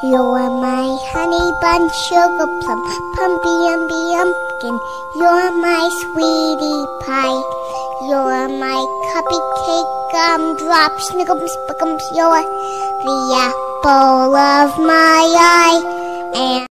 You're my honey bun, sugar plum, pumpy umby umpkin. You're my sweetie pie. You're my cupcake gumdrop, snickums, spickums. You're the apple of my eye. And